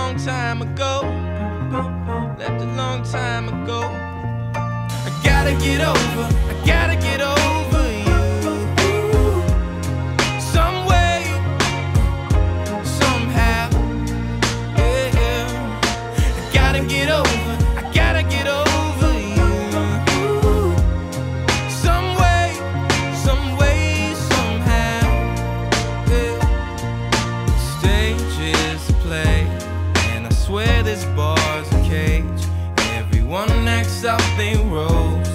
long time ago. Left a long time ago. I gotta get over. I gotta get over. something rose.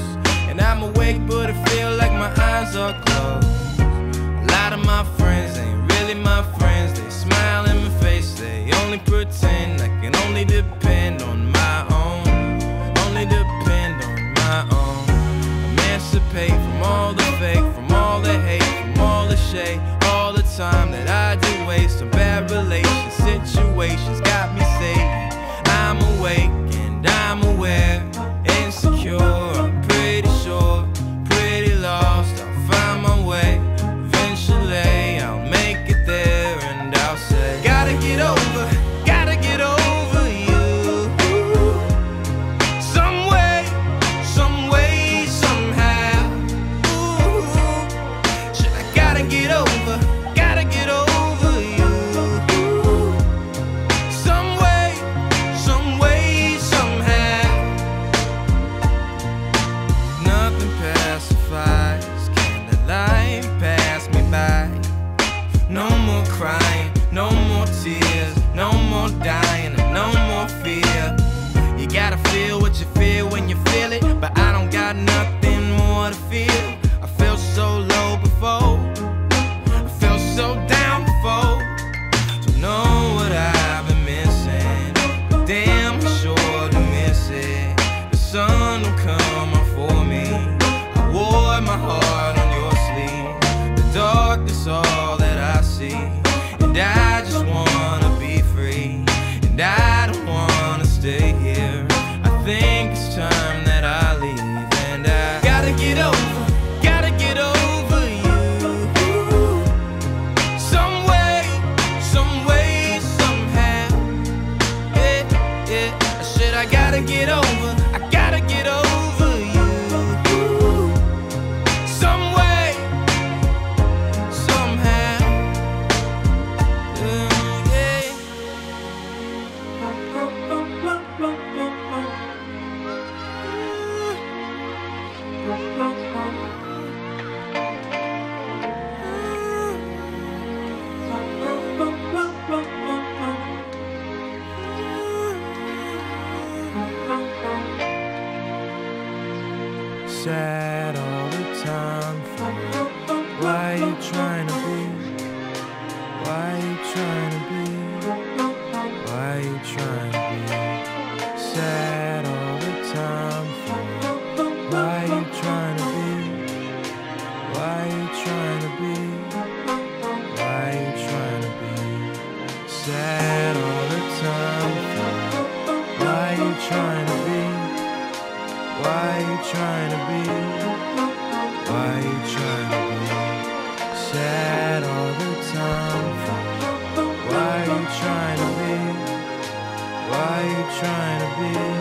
And I'm awake, but I feel like my eyes are closed. A lot of my friends ain't really my friends. They smile in my face, they only pretend. I can only depend. sad all the time for. Why are you trying to be? Why are you trying to be? Why are you trying to be sad? Why you trying to be? Why you trying to be sad all the time? Why you trying to be? Why you trying to be?